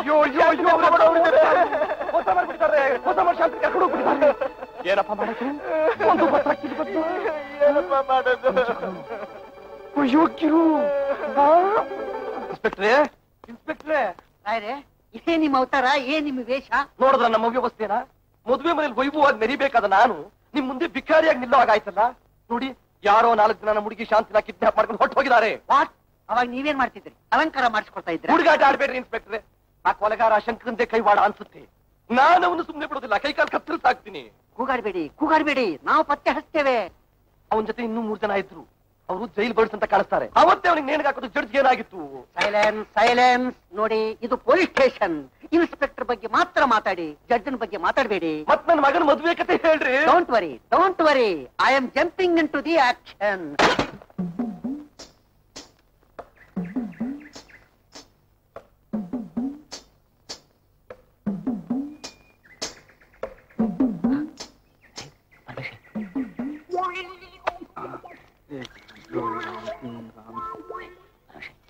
ಅಯ್ಯೋ ಅಯ್ಯೋ ಅಯ್ಯೋ ಮೋಸ ಮಾಡ್ಬಿಡ್ತಾರೆ ಶಾಂತಿ ಕರ್ಕೊಂಡು ಹೋಗ್ಬಿಡ್ತಾರೆ ಏನಪ್ಪ ಮಾಡೋದು? ಒಂದು ಪತ್ರ ಕಿತ್ಬಿಟ್ಟು ಏನಪ್ಪ ಮಾಡೋದು? ಅಯ್ಯೋ ಕಿರು ಇನ್ಸ್ಪೆಕ್ಟ್ರೆ? ಇನ್ಸ್ಪೆಕ್ಟ್ರೆ? ಆಯ್ರೆ ಏ ನಿಮ್ಮ ಅವತಾರ ಏನ್ ನಿಮ್ ವೇಷ? ನೋಡಿದ್ರ ನಮ್ಮ ವ್ಯವಸ್ಥೆನ ಮದುವೆ ಮನೇಲಿ ವೈಭವವಾಗಿ ಮೆರಿಬೇಕಾದ ನಾನು ನಿಮ್ ಮುಂದೆ ಭಿಕಾರಿಯಾಗಿ ನಿಲ್ಲೋ ಹಾಗಾಯ್ತಲ್ಲ ನೋಡಿ ಯಾರೋ ನಾಲ್ಕು ಜನ ಹುಡುಗಿ ಶಾಂತಿನ ಕಿಡ್ನಾಪ್ ಮಾಡ್ಕೊಂಡು ಹೊಟ್ಟು ಹೋಗಿದ್ದಾರೆ ಅವಾಗ ನೀವೇನ್ ಮಾಡ್ತಿದ್ರಿ? ಅಲಂಕಾರ ಮಾಡಿಸ್ಕೊಳ್ತಾ ಇದ್ರಿ ಹುಡುಗಾಟ ಆಡ್ಬೇಡ್ರಿ ಇನ್ಸ್ಪೆಕ್ಟ್ರೆ. ಆ ಕೊಲೆಗಾರ ಶಂಕರಂದೇ ಕೈವಾಡ ಅನ್ಸುತ್ತೆ. ನಾನು ಅವನು ಸುಮ್ಮನೆ ಬಿಡೋದಿಲ್ಲ ಕೈ ಕಾಲು ಕತ್ತರಿಸಾಕ್ತೀನಿ ಕೂಗಾಡ್ಬೇಡಿ ಕೂಗಾಡ್ಬೇಡಿ ನಾವು ಪತ್ತೆ ಹಚ್ತೇವೆ. ಅವನ ಜೊತೆ ಇನ್ನೂ ಮೂರ್ ಜನ ಇದ್ರು. ಅವರು ಜೈಲ್ ಬರ್ಡ್ಸ್ ಅಂತ ಕಾಣಿಸ್ತಾರೆ. ಅವತ್ತೇ ಅವನಿಗೆ ನೇಣಿಗೆ ಹಾಕೋದು ಜಡ್ಜ್ ಏನಾಗಿತ್ತು? Silence silence. ನೋಡಿ ಇದು ಪೊಲೀಸ್ ಸ್ಟೇಷನ್. ಇನ್ಸ್ಪೆಕ್ಟರ್ ಬಗ್ಗೆ ಮಾತ್ರ ಮಾತಾಡಿ ಜಡ್ಜನ್ ಬಗ್ಗೆ ಮಾತಾಡಬೇಡಿ. ಮತ್ ನನ್ನ ಮಗನ ಮದುವೆ ಕತೆ ಹೇಳ್ರಿ. Don't worry don't worry I am jumping into the action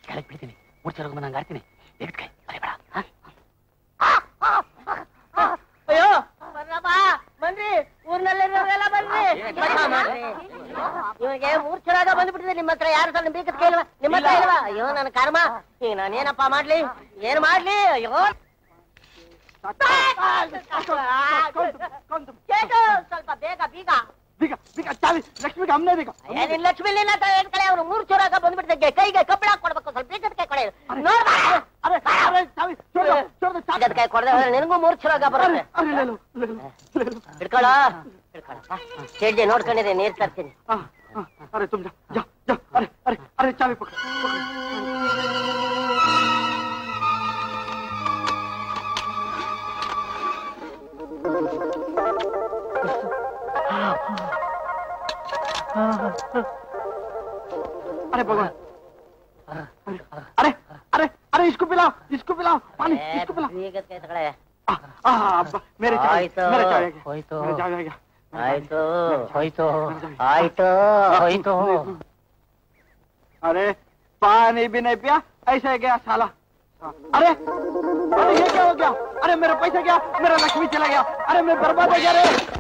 ಕೆಳಗೆ ಬಿಡ್ತೀನಿ ಮೂರ್ಛೆ ನಂಗೆ ಆಡ್ತೀನಿ ಅಯ್ಯೋ ಬರ್ರಪ್ಪ ಬನ್ರಿ ಊರ್ನಲ್ಲಿರೋರೆಲ್ಲ ಬನ್ರಿ ಇವ್ರಿಗೆ ಬಂದ್ಬಿಟ್ಟಿದೆ ನಿಮ್ಮ ಹತ್ರ ಯಾರು ಸಣ್ಣ ಬೀಗದ ಕೇಳುವ ನಿಮ್ಮ ಹತ್ರ ಇಲ್ವಾ ಅಯ್ಯೋ ನನ್ನ ಕರ್ಮ ಈಗ ನಾನೇನಪ್ಪ ಮಾಡ್ಲಿ ಏನ್ ಮಾಡ್ಲಿ ಅಯ್ಯೋ ಸ್ವಲ್ಪ ಬೇಗ ಬೀಗ ಬೀಗ ಚಾವಿ ಲಕ್ಷ್ಮಿಗೆ ಅಮ್ಮನೇ ಏನಿಲ್ಲ ಲಕ್ಷ್ಮಿ ಇಲ್ಲ ಕಡೆ ಅವ್ರು ಮೂರ್ ಚೂರಾಗ ಬಂದ್ಬಿಟ್ಟಿದೆ ಕೈಗೆ ಕಬ್ಬಿಣ ಕೊಡ್ಬೇಕು ಸ್ವಲ್ಪ ಬೀಗದ ಕೈ ಕೊಡೆ. ನೋಡ್ ಬಾ. ಅರೆ ಅರೆ ಚಾವಿ ಚೋರ್ದ, ಚೋರ್ದ, ಚಾವಿ. ಕೈ ಕೊಡದೆ ನಿನಗೂ ಮೂರ್ ಚೂರಾಗ ಇಲ್ಲ. ಹಿಡ್ಕೊಳ. ಹಿಡ್ಕೊಳಪ್ಪ ನೋಡ್ಕೊಂಡಿದೆ ನೀರ್ ತರ್ತೀನಿ. ಅರೆ ಜಾ ಅರೆ ಅರೆ ಅರೆ ಚಾವಿ ಪಕ್ಕ. अरे भगवान। अरे अरे अरे इसको पिलाओ इसको पिलाओ पानी इसको पिलाओ। ये मेरे चाय मेरे तो। तो तो। अरे पानी भी नहीं पिया ऐसे गया साला। अरे अरे ये क्या हो गया? अरे मेरा पैसा गया मेरा लक्ष्मी चला गया। अरे मैं बर्बाद हो गया रे।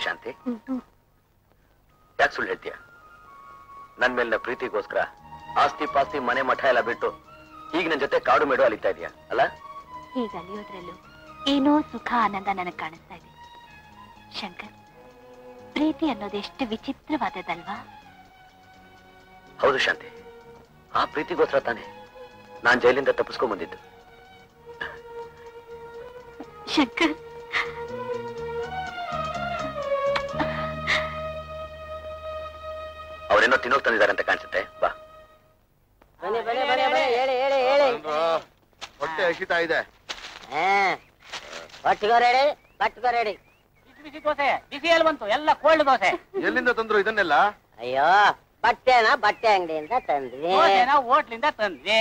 ಇದೆ ಶಾಂತಿ ಯಾಕೆ ಸುಳ್ಳು ಹೇಳ್ತೀಯ? ನನ್ ಮೇಲಿನ ಪ್ರೀತಿಗೋಸ್ಕರ ಆಸ್ತಿ ಪಾಸ್ತಿ ಮನೆ ಮಠ ಎಲ್ಲ ಬಿಟ್ಟು ಈಗ ನನ್ ಜೊತೆ ಕಾಡು ಮೇಡು ಅಲಿತಾ ಇದೀಯ ಅಲ್ಲ? ಈಗ ಅಲಿಯೋದ್ರಲ್ಲೂ ಏನೋ ಸುಖ ಆನಂದ ನನಗೆ ಕಾಣಿಸ್ತಾ ಇದೆ. ಶಂಕರ್ ಪ್ರೀತಿ ಅನ್ನೋದು ಎಷ್ಟು ವಿಚಿತ್ರವಾದದಲ್ವಾ ಹೌದು ಶಾಂತಿ. ಆ ಪ್ರೀತಿಗೋಸ್ಕರ ತಾನೆ ನಾನ್ ಜೈಲಿಂದ ತಪ್ಪಿಸ್ಕೊಂಡ್ ಬಂದಿದ್ದು. ಶಂಕರ್ ಅವರೇನೋ ತಿನ್ನೋಕ್ ತಂದಿದ್ದಾರೆ ಅಂತ ಕಾಣಿಸುತ್ತೆ. ಬಾ. ಹೊಟ್ಟೆ ಹಸಿತಾ ಇದೆ. ಹಾ. ಪಟ್ಕೋ ರೆಡಿ ಪಟ್ಕೋ ರೆಡಿ ಬಿಸಿ ಬಿಸಿ ದೋಸೆ ಬಿಸಿ ಎಲ್ಲಿ ಬಂತು? ಎಲ್ಲ ಕೋಲ್ಡ್ ದೋಸೆ. ಎಲ್ಲಿಂದ ತಂದ್ರು ಇದನ್ನೆಲ್ಲ? ಅಯ್ಯೋ ಬಟ್ಟೆನ ಬಟ್ಟೆ ಅಂಗಡಿಯಿಂದ ತಂದ್ವಿ. ದೋಸೆನ ಹೋಟ್ಲಿಂದ ತಂದ್ವಿ.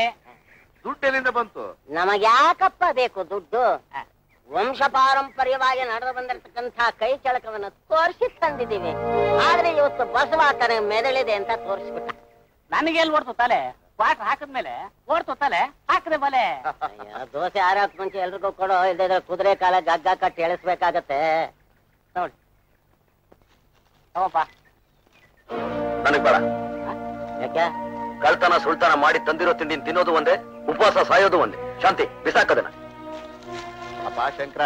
ದುಡ್ಡು ಎಲ್ಲಿಂದ ಬಂತು? ನಮಗ್ ಯಾಕಪ್ಪ ಬೇಕು ದುಡ್ಡು? ವಂಶ ಪಾರಂಪರ್ಯವಾಗಿ ನಡೆದು ಬಂದಿರತಕ್ಕಂತಹ ಕೈ ಚಳಕವನ್ನ ತೋರಿಸಿ ತಂದಿದ್ದೀವಿ. ಆದ್ರೆ ಇವತ್ತು ಬಸವಾತನ ಮೆದಳಿದೆ ಅಂತ ತೋರಿಸ್ಬಿಟ್ಟ. ನನಗೆ ಎಲ್ಲಿ ಓಡ್ತು ತಲೆ? ವಾಟರ್ ಹಾಕಿದ್ಮೇಲೆ ಓಡ್ತು ತಲೆ? ಹಾಕದೆ ಬಲೆ? ಅಯ್ಯೋ, ದೋಸೆ ಆರಾಕ್ ಮುಂಚೆ ಎಲ್ರಿಗೂ ಕೊಡೋ. ಇಲ್ದಿದ್ರೆ ಕುದುರೆ ಕಾಲ ಗಗ್ಗ ಕಟ್ಟಿ ಎಳಿಸ್ಬೇಕಾಗತ್ತೆ. ನೋಡಿ. ನನಗ್ ಬೇಡ. ಯಾಕೆ? ಕಳ್ತನ ಸುಲ್ತಾನ ಮಾಡಿ ತಂದಿರೋ ತಿಂಡಿ ತಿನ್ನೋದು ಒಂದೇ ಉಪವಾಸ ಸಾಯೋದು ಒಂದೇ. ಶಾಂತಿ ಬಿಸಾಕದನ ಶಂಕರ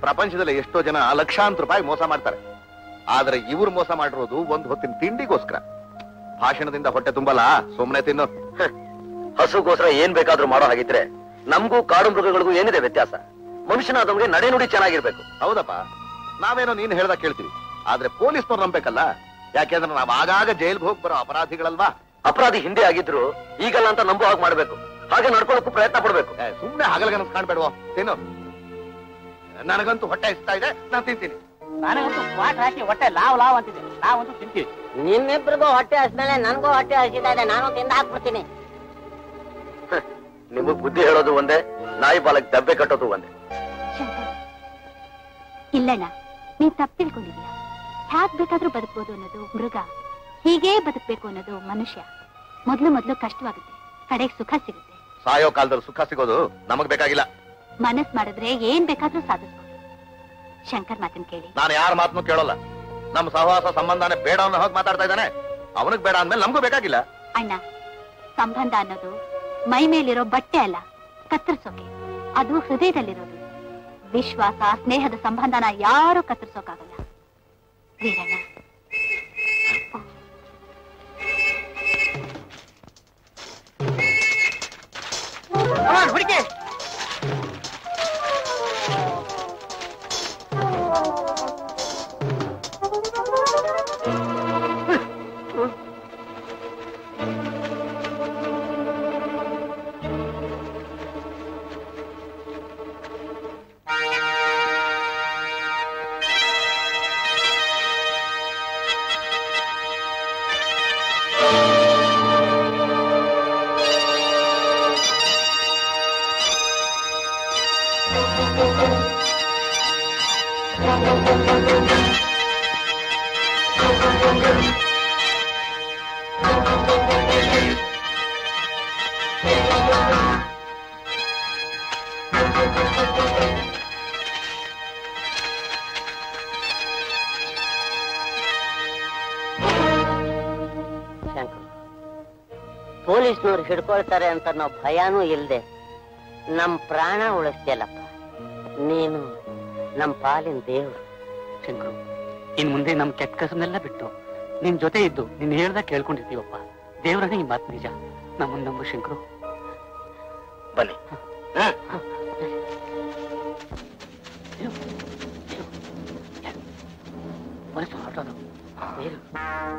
ಪ್ರಪಂಚದಲ್ಲಿ ಎಷ್ಟೋ ಜನ ಲಕ್ಷಾಂತರ ರೂಪಾಯಿ ಮೋಸ ಮಾಡ್ತಾರೆ. ಆದ್ರೆ ಇವ್ರು ಮೋಸ ಮಾಡಿರೋದು ಒಂದ್ ಹೊತ್ತಿನ ತಿಂಡಿಗೋಸ್ಕರ. ಭಾಷಣದಿಂದ ಹೊಟ್ಟೆ ತುಂಬಲ್ಲ ಸುಮ್ಮನೆ ತಿನ್ನು. ಹಸುಗೋಸ್ಕರ ಏನ್ ಬೇಕಾದ್ರೂ ಮಾಡೋ ಹಾಗಿದ್ರೆ ನಮಗೂ ಕಾಡು ಮೃಗಗಳಿಗೂ ಏನಿದೆ ವ್ಯತ್ಯಾಸ? ಮನುಷ್ಯನಾದವನಿಗೆ ನಡೆ ನುಡಿ ಚೆನ್ನಾಗಿರ್ಬೇಕು. ಹೌದಪ್ಪ. ನಾವೇನೋ ನೀನ್ ಹೇಳ್ದ ಕೇಳ್ತೀವಿ. ಆದ್ರೆ ಪೊಲೀಸ್ನವ್ರು ನಂಬೇಕಲ್ಲ? ಯಾಕೆಂದ್ರೆ ನಾವ್ ಆಗಾಗ ಜೈಲ್ಗೆ ಹೋಗಿ ಬರೋ ಅಪರಾಧಿಗಳಲ್ವಾ? ಅಪರಾಧಿ ಹಿಂದೆ ಆಗಿದ್ರು ಈಗಲ್ಲ ಅಂತ ನಂಬುವಾಗ ಹಾಗೆ ಮಾಡ್ಬೇಕು. ಹಾಗೆ ನಡ್ಕೊಳಕ್ಕೂ ಪ್ರಯತ್ನ ಪಡ್ಬೇಕು. ಸುಮ್ನೆ ಹಗಲಗನಸ್ ಕಾಣ್ಬೇಡವೋ. ತಿನ್ನು. ನನಗಂತೂ ಹೊಟ್ಟೆ ಇಸ್ತಾ ಇದೆ ನಾನು ತಿಂತೀನಿ. ನನಗಂತೂ ಸ್ವಾಟ್ ಹಾಕಿ ಹೊಟ್ಟೆ ಲಾವ್ ಲಾವ್ ಅಂತಿದೆ ನಾವಂತೂ ತಿಂತೀವಿ. ನಿಮ್ಮಿಬ್ರಿಗೂ ಹೊಟ್ಟೆ ಹಸ್ಮೇಲೆ ನನಗೂ ಹೊಟ್ಟೆ ಹಸಿದಾದೆ ನಾನು ತಿಂದ ಹಾಕ್ಬಿಡ್ತೀನಿ. ನಿಮಗ್ ಬುದ್ಧಿ ಹೇಳೋದು ಒಂದೇ ನಾಯಿ ಬಾಲಕ್ ದಬ್ಬೆ ಕಟ್ಟೋದು ಒಂದೇ. ಇಲ್ಲಣ್ಣ ನೀನ್ ತಪ್ಪು ತಿಳ್ಕೊಂಡಿದ್ಯಾ ಹ್ಯಾಕ್ ಬೇಕಾದ್ರೂ ಬದುಕ್ಬೋದು ಅನ್ನೋದು ಮೃಗ ಹೀಗೇ ಬದುಕ್ಬೇಕು ಅನ್ನೋದು ಮನುಷ್ಯ. ಮೊದ್ಲು ಮೊದ್ಲು ಕಷ್ಟವಾಗುತ್ತೆ ಕಡೆಗೆ ಸುಖ ಸಿಗುತ್ತೆ. ಸಾಯೋ ಕಾಲದಲ್ಲಿ ಸುಖ ಸಿಗೋದು ನಮಗ್ ಬೇಕಾಗಿಲ್ಲ. ಮನಸ್ ಮಾಡಿದ್ರೆ ಏನ್ ಬೇಕಾದ್ರೂ ಸಾಧಿಸ್ಬೋದು. ಶಂಕರ್ ಮಾತನ್ ಕೇಳಿ. ನಾನು ಯಾರ ಮಾತನ್ನು ಕೇಳೋಲ್ಲ. ನಮ್ಮ ಸಹವಾಸ ಸಂಬಂಧನೇ ಬೇಡ ಅನ್ನೋ ಹೋಗಿ ಮಾತಾಡ್ತಾ ಇದ್ದಾನೆ. ಅವನಿಗೆ ಬೇಡ ಅಂದ್ಮೇಲೆ ನಮಗೂ ಬೇಕಾಗಿಲ್ಲ. ಅಣ್ಣ ಸಂಬಂಧ ಅನ್ನೋದು ಮೈ ಮೇಲಿರೋ ಬಟ್ಟೆ ಅಲ್ಲ ಕತ್ತರಿಸೋಕೆ. ಅದು ಹೃದಯದಲ್ಲಿರೋದು. ವಿಶ್ವಾಸ ಸ್ನೇಹದ ಸಂಬಂಧನ ಯಾರು ಕತ್ತರಿಸೋಕಾಗಲ್ಲ. ವೀರಣ್ಣ. ಹುಡುಗಿ! ಪೊಲೀಸ್ನವ್ರು ಹಿಡ್ಕೊಳ್ತಾರೆ ಅಂತ ನಾವು ಭಯಾನೂ ಇಲ್ಲದೆ ನಮ್ಮ ಪ್ರಾಣ ಉಳಿಸ್ತಿಯಲ್ಲಪ್ಪ. ನೀನು ನಮ್ ಪಾಲಿನ ದೇವ್ರು, ಶಂಕರು. ಇನ್ ಮುಂದೆ ನಮ್ ಕೆಟ್ಟ ಕಸನೆಲ್ಲ ಬಿಟ್ಟು ನಿನ್ ಜೊತೆ ಇದ್ದು ನಿನ್ ಹೇಳ್ದ ಕೇಳ್ಕೊಂಡಿರ್ತೀವಪ್ಪ. ದೇವ್ರನ್ನ ಈ ಮಾತು ನಿಜ. ನಮ್ಮನ್ನ ನಂಬು, ಶಂಕರು. ಬನ್ನಿ.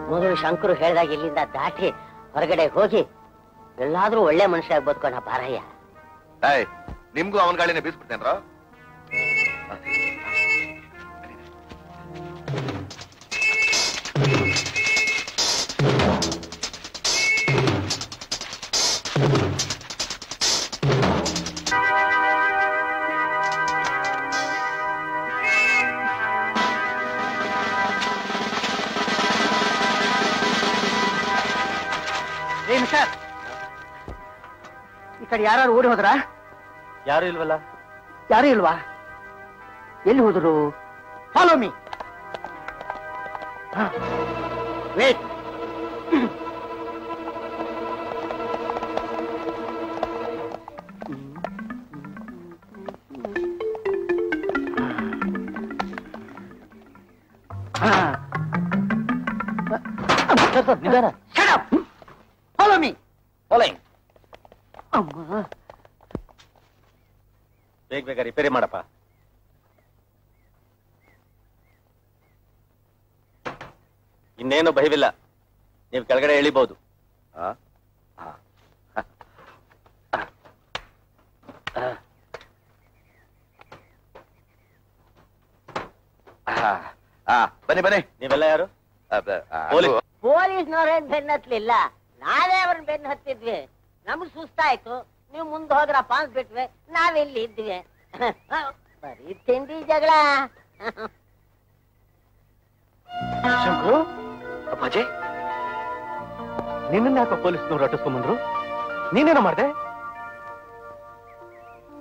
ಮೊದಲು ಶಂಕರು ಹೇಳ್ದಾಗ ಇಲ್ಲಿಂದ ದಾಟಿ ಹೊರಗಡೆ ಹೋಗಿ ಎಲ್ಲಾದ್ರೂ ಒಳ್ಳೆ ಮನುಷ್ಯ ಬದುಕೋಣ ಬಾರಯ್ಯ. ನಿಮ್ಗೂ ಅವನ ಗಾಳಿನ ಸರ್ ಈ ಕಡೆ ಯಾರು ಓಡಿ ಹೋದ್ರ? ಯಾರು ಇಲ್ವಲ್ಲ? ಯಾರು ಇಲ್ವಾ? ಎಲ್ಲಿ ಹೋದ್ರು follow me wait follow me ಅಮ್ಮ ಬೇಗ ಬೇಗ ರಿಪೇರಿ ಮಾಡಪ್ಪ ಇನ್ನೇನು ಭಯವಿಲ್ಲ. ನೀವು ಕೆಳಗಡೆ ಇಳಿಬಹುದು ಬನ್ನಿ ಬನ್ನಿ. ನೀವೆಲ್ಲ ಯಾರು? ಪೊಲೀಸ್ನವ್ರೇನ್ ಬೆನ್ನ ಹತ್ಲಿಲ್ಲ. ನಾವೇ ಅವ್ರನ್ನ ಬೆನ್ನ ಹತ್ತಿದ್ವಿ. ನಮ್ಗ್ ಸುಸ್ತಾಯ್ತು. ನೀವು ಮುಂದೆ ಹೋದ್ರಪ್ಪ ಅಂತ ಬಿಟ್ವಿ. ನಾವಿಲ್ಲಿ ಇದ್ವಿ. ಬರೀ ತಿಂಡಿ ಜಗಳ. ಶಂಕರು ಅಪ್ಪಾಜಿ ನಿನ್ನ ಯಾಕೆ ಪೊಲೀಸ್ನವ್ರು ಅಟ್ಟಿಸ್ಕೊಂಬಂದ್ರು ನೀನೇನೋ ಮಾಡ್ದೆ?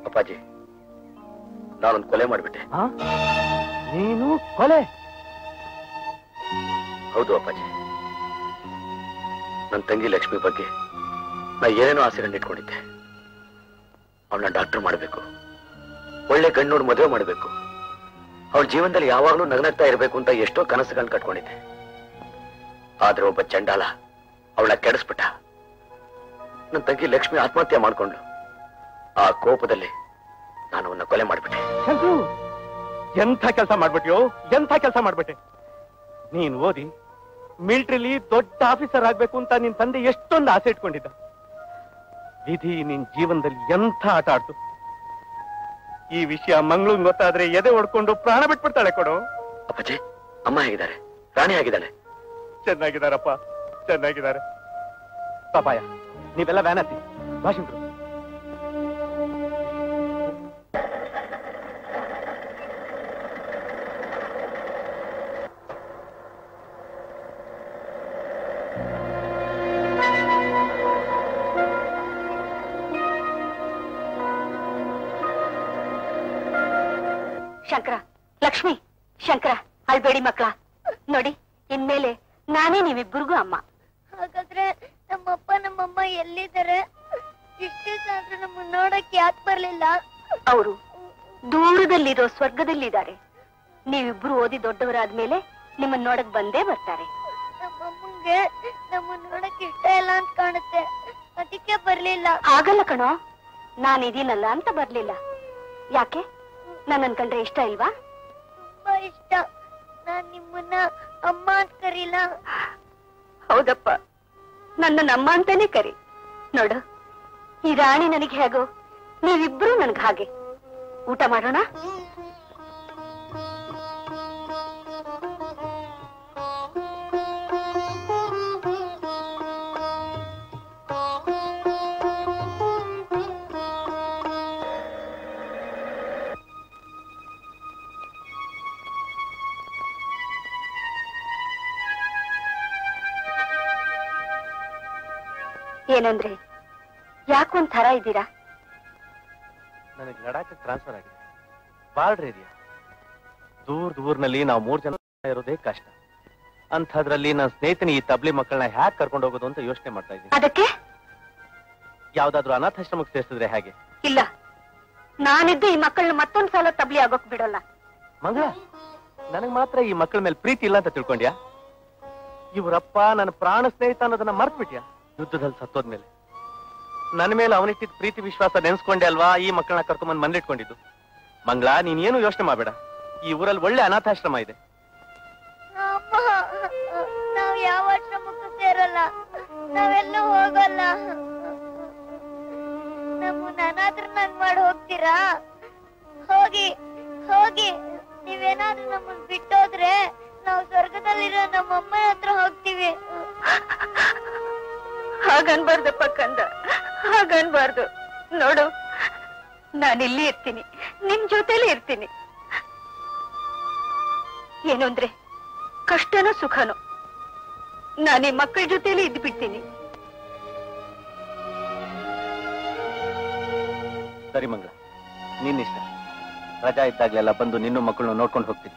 ಅಪ್ಪಾಜಿ ನಾನೊಂದು ಕೊಲೆ ಮಾಡಿಬಿಟ್ಟೆ? ನೀನು ಕೊಲೆ? ಹೌದು ಅಪ್ಪಾಜಿ. ನನ್ನ ತಂಗಿ ಲಕ್ಷ್ಮಿ ಬಗ್ಗೆ ನಾ ಏನೇನೋ ಆಸೆಗಳನ್ನ ಇಟ್ಕೊಂಡಿದ್ದೆ. ಅವಳನ್ನ ಡಾಕ್ಟರ್ ಮಾಡಬೇಕು. ಒಳ್ಳೆ ಗಂಡು ಮದುವೆ ಮಾಡಬೇಕು. ಅವಳ ಜೀವನದಲ್ಲಿ ಯಾವಾಗಲೂ ನಗನಗ್ತಾ ಇರಬೇಕು ಅಂತ ಎಷ್ಟೋ ಕನಸುಗಳನ್ನ ಕಟ್ಕೊಂಡಿದ್ದೆ. ಆದ್ರೆ ಒಬ್ಬ ಚಂಡಾಲ ಅವಳ ಕೆಡಿಸ್ಬಿಟ್ಟ. ನನ್ನ ತಂಗಿ ಲಕ್ಷ್ಮಿ ಆತ್ಮಹತ್ಯೆ ಮಾಡ್ಕೊಂಡು ಆ ಕೋಪದಲ್ಲಿ ನಾನು ಅವನ್ನ ಕೊಲೆ ಮಾಡ್ಬಿಟ್ಟೆ. ಎಂಥ ಕೆಲಸ ಮಾಡ್ಬಿಟ್ಯೋ? ಎಂಥ ಕೆಲಸ ಮಾಡ್ಬಿಟ್ಟೆ? ನೀನ್ ಓದಿ ಮಿಲಿಟರಿಲಿ ದೊಡ್ಡ ಆಫೀಸರ್ ಆಗ್ಬೇಕು ಅಂತ ನಿನ್ ತಂದೆ ಎಷ್ಟೊಂದು ಆಸೆ ಇಟ್ಕೊಂಡಿದ್ದ. ವಿಧಿ ನಿನ್ ಜೀವನದಲ್ಲಿ ಎಂಥ ಆಟ ಆಡ್ತು. ಈ ವಿಷಯ ಮಂಗಳೂರ್ ಗೊತ್ತಾದ್ರೆ ಎದೆ ಹೊಡ್ಕೊಂಡು ಪ್ರಾಣ ಬಿಟ್ಬಿಡ್ತಾಳೆ ಕೊಡು. ಅಪ್ಪಾಜಿ ಅಮ್ಮ ಹೇಗಿದ್ದಾರೆ ರಾಣಿ ಆಗಿದ್ದಾಳೆ. ಚೆನ್ನಾಗಿದಾರಪ್ಪ ಚೆನ್ನಾಗಿದ್ದಾರೆ. ಪಾಪಾಯ ನೀವೆಲ್ಲ ವ್ಯಾನ್ ಹತ್ತಿ ಭಾಷಿಂಟ್ರು ಶಂಕರ ಲಕ್ಷ್ಮಿ ಶಂಕರ ಅಲ್ಬೇಡಿ ಮಕ್ಕಳ. ನಾನೇ ನೀವಿಬ್ಬರಿಗೂ ಅಮ್ಮ. ಹಾಗಾದ್ರೆ ನಮ್ಮಪ್ಪ ನಮ್ಮಮ್ಮ ಎಲ್ಲಿದ್ದಾರೆ? ಇಷ್ಟು ದಿವಸ ಆದ್ರೂ ನಮ್ಮ ನೋಡಕ್ ಯಾಕೆ ಬರ್ಲಿಲ್ಲ? ಅವರು ದೂರದಲ್ಲಿರೋ ಸ್ವರ್ಗದಲ್ಲಿದ್ದಾರೆ. ನೀವಿಬ್ರು ಓದಿ ದೊಡ್ಡವರಾದ್ಮೇಲೆ ನಿಮ್ಮನ್ನ ನೋಡಕ್ ಬಂದೇ ಬರ್ತಾರೆ. ನಮ್ಮಮ್ಮಂಗೆ ನಮ್ಮನ್ನ ನೋಡಕ್ ಇಷ್ಟ ಇಲ್ಲ ಅಂತ ಕಾಣುತ್ತೆ. ಅದಕ್ಕೆ ಬರ್ಲಿಲ್ಲ. ಆಗಲ್ಲ ಕಣೋ. ನಾನಿದೀನಲ್ಲ ಅಂತ ಬರ್ಲಿಲ್ಲ. ಯಾಕೆ? ನನ್ನನ್ ಕಂಡ್ರೆ ಇಷ್ಟ ಇಲ್ವಾ? ನನ್ನ ನಮ್ಮ ಅಂತಾನೆ ಕರಿ. ನೋಡು ಈ ರಾಣಿ ನನಗೆ ಹೇಗೋ ನೀವಿಬ್ರು ನನ್ಗೆ ಹಾಗೆ. ಊಟ ಮಾಡೋಣ? ಏನಂದ್ರೆ ಯಾಕೊಂದ್ ಥರ ಇದ್ದೀರಾ? ನನಗೆ ಲಡಾಖ್ ಟ್ರಾನ್ಸ್ಫರ್ ಆಗಿದೆ. ಬಾರ್ಡರ್ ಏರಿಯಾ ದೂರ ದೂರ್ನಲ್ಲಿ ನಾವು ಮೂರ್ ಜನ ಇರೋದೇ ಕಷ್ಟ. ಅಂಥದ್ರಲ್ಲಿ ನನ್ನ ಸ್ನೇಹಿತನ ಈ ತಬ್ಲಿ ಮಕ್ಕಳನ್ನ ಹ್ಯಾಕ್ ಕರ್ಕೊಂಡು ಹೋಗೋದು ಅಂತ ಯೋಚನೆ ಮಾಡ್ತಾ ಇದ್ದೀನಿ. ಅದಕ್ಕೆ? ಯಾವ್ದಾದ್ರು ಅನಾಥಾಶ್ರಮಕ್ಕೆ ಸೇರಿಸಿದ್ರೆ ಹೇಗೆ? ಇಲ್ಲ. ನಾನಿದ್ದು ಈ ಮಕ್ಕಳನ್ನ ಮತ್ತೊಂದ್ ಸಲ ತಬ್ಲಿ ಆಗೋಕ್ ಬಿಡಲ್ಲ. ಮಂಗಳ ನನಗ್ ಮಾತ್ರ ಈ ಮಕ್ಕಳ ಮೇಲೆ ಪ್ರೀತಿ ಇಲ್ಲ ಅಂತ ತಿಳ್ಕೊಂಡ್ಯಾ? ಇವರಪ್ಪ ನನ್ನ ಪ್ರಾಣ ಸ್ನೇಹಿತ ಅನ್ನೋದನ್ನ ಮರ್ತ್ಬಿಟ್ಯಾ? ಯುದ್ಧದಲ್ಲಿ ಸತ್ತೋದ್ಮೇಲೆ. ನನ್ನ ಮೇಲೆ ಅವನಿಟ್ಟಿದ್ದ ಪ್ರೀತಿ ವಿಶ್ವಾಸ ನೆನೆಸ್ಕೊಂಡೆ ಅಲ್ವಾ? ಈ ಮಕ್ಕಳನ್ನ ಕರ್ಕೊಂಬಂದು ಮನೇಲಿಟ್ಕೊಂಡಿದ್ದು ಮಂಗಳ ನೀನೇನು ಯೋಚನೆ ಮಾಡಬೇಡ. ಈ ಊರಲ್ಲಿ ಒಳ್ಳೆ ಅನಾಥಾಶ್ರಮ ಇದೆ. ನಾವು ಯಾವ ಸೇರಲ್ಲ. ಮಾಡಿ ಹೋಗ್ತೀರಾ? ಹೋಗಿ ಹೋಗಿ. ನಮ್ಮನ್ನ ಬಿಟ್ಟೋದ್ರೆ ನಾವು ಸ್ವರ್ಗದಲ್ಲಿರೋ ನಮ್ಮ ಅಮ್ಮ ಹತ್ರ ಹೋಗ್ತೀವಿ. ಹಾಗನ್ಬಾರ್ದಪ್ಪ ಕಂದ. ಹಾಗನ್ಬಾರ್ದು. ನೋಡು, ನಾನಿಲ್ಲಿ ಇರ್ತೀನಿ. ನಿಮ್ ಜೊತೆಲಿ ಇರ್ತೀನಿ. ಏನು ಕಷ್ಟನೋ ಸುಖನೋ? ನಾನು ಈ ಮಕ್ಕಳ ಜೊತೆಲಿ ಇದ್ದು ಬಿಡ್ತೀನಿ ಸರಿ ಮಂಗಳ ನಿನ್ನಿಷ್ಟ ರಜಾ ಇದ್ದಾಗ್ಲೆಲ್ಲ ಬಂದು ನಿನ್ನ ಮಕ್ಕಳನ್ನ ನೋಡ್ಕೊಂಡು ಹೋಗ್ತೀನಿ.